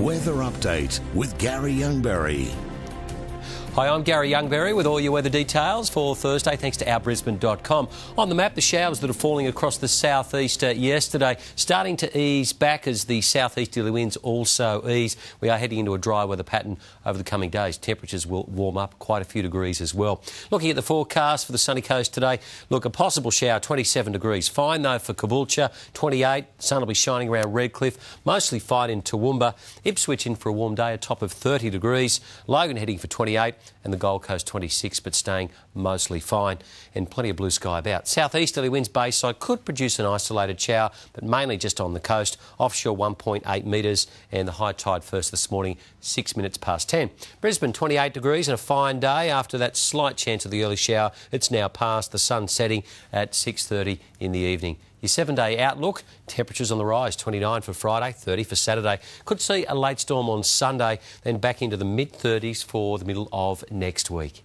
Weather update with Garry Youngberry. Hi, I'm Garry Youngberry with all your weather details for Thursday, thanks to ourbrisbane.com. On the map, the showers that are falling across the southeast uh, yesterday starting to ease back as the southeasterly winds also ease. We are heading into a dry weather pattern over the coming days. Temperatures will warm up quite a few degrees as well. Looking at the forecast for the sunny coast today, look, a possible shower, 27 degrees. Fine though for Caboolture, 28. Sun will be shining around Redcliffe, mostly fine in Toowoomba. Ipswich in for a warm day, a top of 30 degrees. Logan heading for 28 and the Gold Coast 26, but staying mostly fine and plenty of blue sky about. Southeasterly winds Bayside could produce an isolated shower, but mainly just on the coast. Offshore 1.8 metres and the high tide first this morning, 6 minutes past 10. Brisbane 28 degrees and a fine day after that slight chance of the early shower. It's now past the sun setting at 6.30 in the evening. Your seven day outlook temperatures on the rise 29 for Friday, 30 for Saturday. Could see a late storm on Sunday, then back into the mid 30s for the middle of next week.